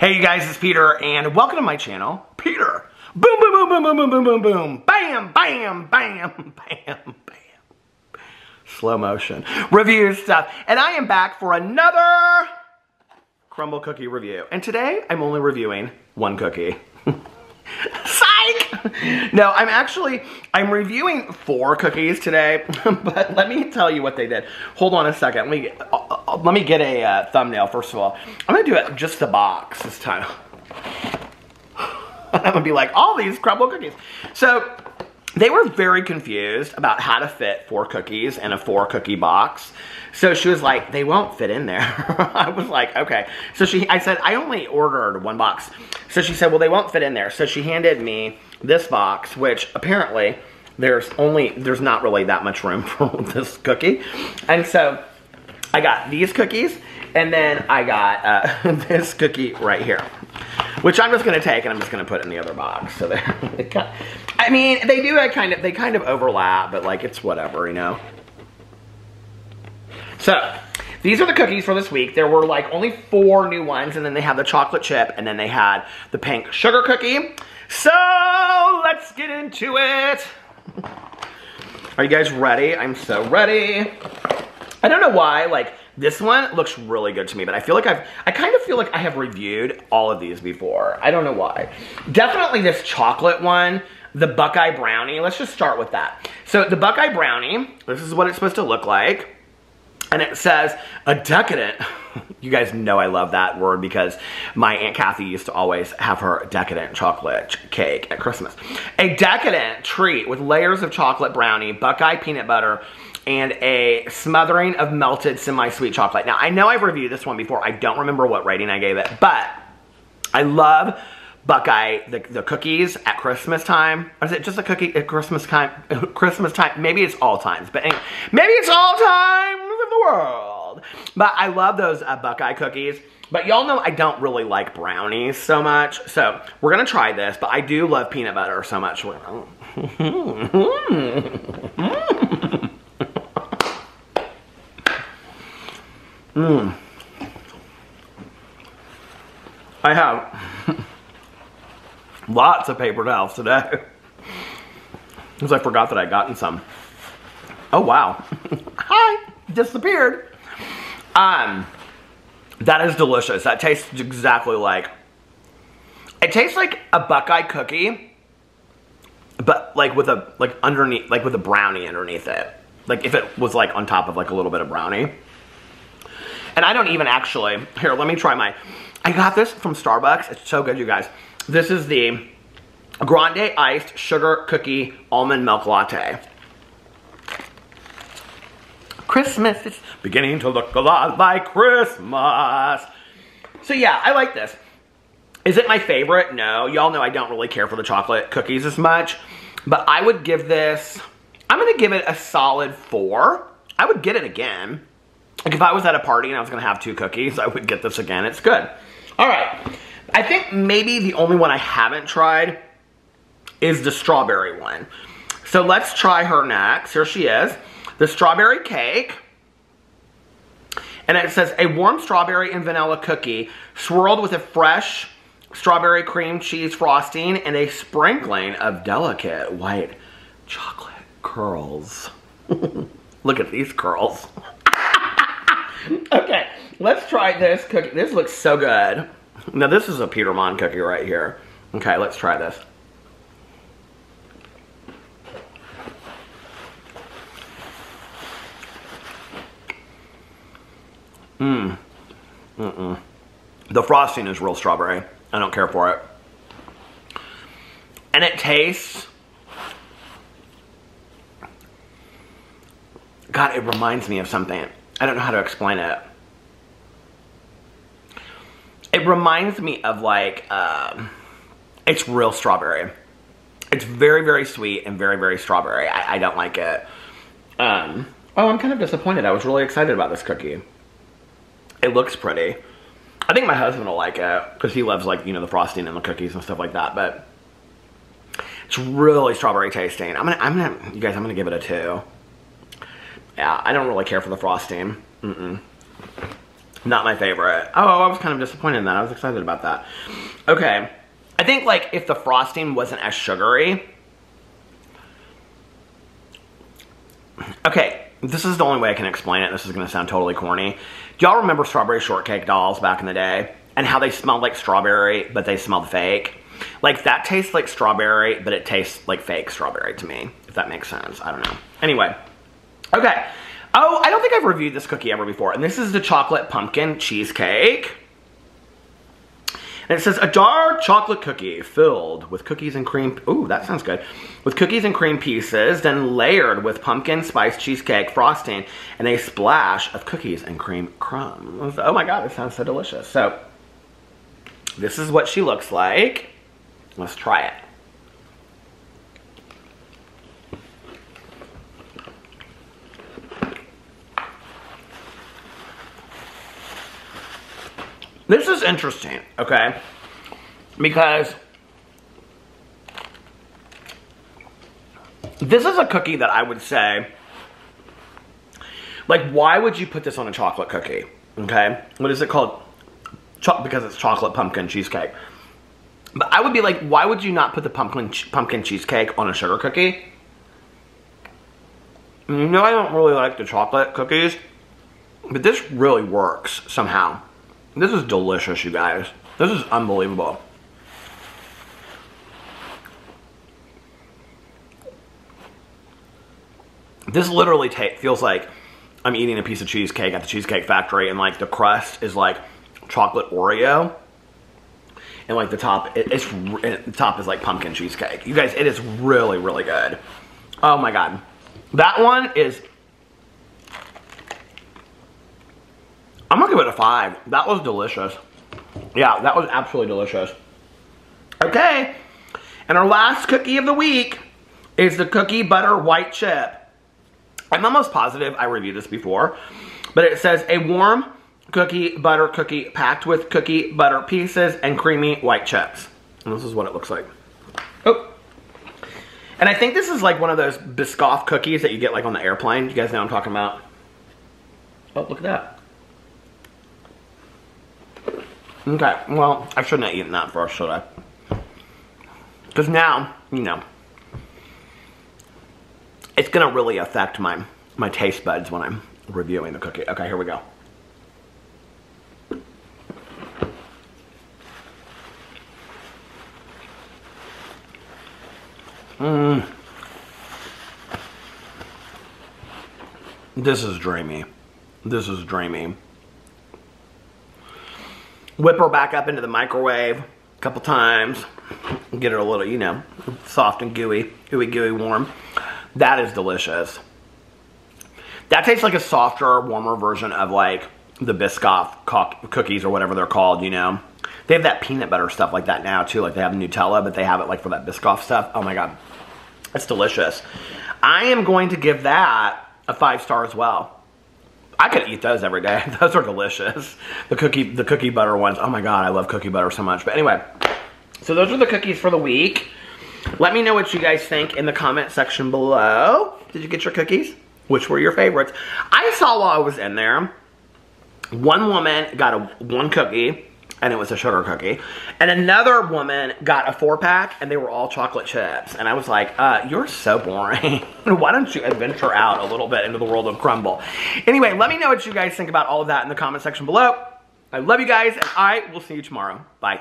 Hey you guys, it's Peter and welcome to my channel, Peter. Boom, boom, boom, boom, boom, boom, boom, boom, boom. Bam, bam, bam, bam, bam. Slow motion. Review stuff. And I am back for another Crumbl cookie review. And today I'm only reviewing one cookie. Psych! No, I'm actually, I'm reviewing four cookies today, but let me tell you what they did. Hold on a second. Let me uh, let me get a uh, thumbnail first of all. I'm gonna do it just the box this time. I'm gonna be like, all these Crumbl cookies. So, they were very confused about how to fit four cookies in a four cookie box. So she was like, they won't fit in there. I was like, okay. So she, I said, I only ordered one box. So she said, well, they won't fit in there. So she handed me this box, which apparently there's only, there's not really that much room for this cookie. And so I got these cookies and then I got uh, this cookie right here, which I'm just gonna take and I'm just gonna put in the other box. So there, I mean, they do kind of, they kind of overlap, but like it's whatever, you know? So, these are the cookies for this week. There were like only four new ones, and then they had the chocolate chip, and then they had the pink sugar cookie. So, let's get into it. Are you guys ready? I'm so ready. I don't know why, like, this one looks really good to me, but I feel like I've, I kind of feel like I have reviewed all of these before. I don't know why. Definitely this chocolate one, the Buckeye Brownie. Let's just start with that. So the Buckeye Brownie, this is what it's supposed to look like and it says a decadent. You guys know I love that word because my Aunt Kathy used to always have her decadent chocolate cake at Christmas. A decadent treat with layers of chocolate brownie, buckeye peanut butter, and a smothering of melted semi-sweet chocolate. Now, I know I've reviewed this one before. I don't remember what rating I gave it, but I love Buckeye, the, the cookies at Christmas time. Or is it just a cookie at Christmas time? Christmas time? Maybe it's all times, but anyway, maybe it's all times of the world. But I love those uh, Buckeye cookies. But y'all know I don't really like brownies so much. So we're to try this. But I do love peanut butter so much. Mmm. I have lots of paper towels today. Because I forgot that I'd gotten some. Oh, wow. Hi disappeared. Um, that is delicious. That tastes exactly like, it tastes like a Buckeye cookie, but like with a, like underneath, like with a brownie underneath it. Like if it was like on top of like a little bit of brownie. And I don't even actually, here, let me try my, I got this from Starbucks. It's so good, you guys. This is the Grande Iced Sugar Cookie Almond Milk Latte. Christmas is beginning to look a lot like Christmas. So yeah, I like this. Is it my favorite? No. Y'all know I don't really care for the chocolate cookies as much. But I would give this, I'm going to give it a solid four. I would get it again. Like if I was at a party and I was to have two cookies, I would get this again. It's good. All right. I think maybe the only one I haven't tried is the strawberry one. So let's try her next. Here she is the strawberry cake. And it says a warm strawberry and vanilla cookie swirled with a fresh strawberry cream cheese frosting and a sprinkling of delicate white chocolate curls. Look at these curls. okay, let's try this cookie. This looks so good. Now this is a Peter Monn cookie right here. Okay, let's try this. Mmm. Mm-mm. The frosting is real strawberry. I don't care for it. And it tastes... God, it reminds me of something. I don't know how to explain it. It reminds me of like, uh, it's real strawberry. It's very, very sweet and very, very strawberry. I, I don't like it. Um, oh, I'm kind of disappointed. I was really excited about this cookie. It looks pretty. I think my husband will like it because he loves like, you know, the frosting and the cookies and stuff like that. But it's really strawberry tasting. I'm gonna, I'm gonna, you guys, I'm gonna give it a two. Yeah, I don't really care for the frosting. Mm-mm. Not my favorite. Oh, I was kind of disappointed in that. I was excited about that. Okay. I think like if the frosting wasn't as sugary. Okay, this is the only way I can explain it. This is going to sound totally corny. Do y'all remember strawberry shortcake dolls back in the day? And how they smelled like strawberry, but they smelled fake? Like that tastes like strawberry, but it tastes like fake strawberry to me, if that makes sense. I don't know. Anyway, okay. Oh, I don't think I've reviewed this cookie ever before. And this is the chocolate pumpkin cheesecake. And it says, a dark chocolate cookie filled with cookies and cream. Ooh, that sounds good. With cookies and cream pieces, then layered with pumpkin spice cheesecake frosting and a splash of cookies and cream crumbs. Oh my God, this sounds so delicious. So, this is what she looks like. Let's try it. This is interesting, okay? Because this is a cookie that I would say, like, why would you put this on a chocolate cookie? Okay? What is it called? Cho because it's chocolate pumpkin cheesecake. But I would be like, why would you not put the pumpkin pumpkin cheesecake on a sugar cookie? You know I don't really like the chocolate cookies, but this really works somehow. This is delicious, you guys. This is unbelievable. This literally feels like I'm eating a piece of cheesecake at the Cheesecake Factory and like the crust is like chocolate Oreo. And like the top, it, it's the top is like pumpkin cheesecake. You guys, it is really, really good. Oh my God. That one is I'm gonna give it a five. That was delicious. Yeah, that was absolutely delicious. Okay, and our last cookie of the week is the cookie butter white chip. I'm almost positive I reviewed this before, but it says a warm cookie butter cookie packed with cookie butter pieces and creamy white chips. And this is what it looks like. Oh. And I think this is like one of those Biscoff cookies that you get like on the airplane. You guys know what I'm talking about? Oh, look at that. Okay, well, I shouldn't have eaten that first, should I? Because now, you know, it's going to really affect my, my taste buds when I'm reviewing the cookie. Okay, here we go. Mmm. This is dreamy. This is dreamy whip her back up into the microwave a couple times, get her a little, you know, soft and gooey, gooey, gooey, warm. That is delicious. That tastes like a softer, warmer version of like the Biscoff cookies or whatever they're called, you know. They have that peanut butter stuff like that now too. Like they have Nutella, but they have it like for that Biscoff stuff. Oh my God. It's delicious. I am going to give that a five star as well. I could eat those every day. Those are delicious. The cookie, the cookie butter ones. Oh my God, I love cookie butter so much. But anyway, so those are the cookies for the week. Let me know what you guys think in the comment section below. Did you get your cookies? Which were your favorites? I saw while I was in there, one woman got a one cookie and it was a sugar cookie. And another woman got a four pack and they were all chocolate chips. And I was like, uh, you're so boring. Why don't you adventure out a little bit into the world of Crumbl? Anyway, let me know what you guys think about all of that in the comment section below. I love you guys and I will see you tomorrow. Bye.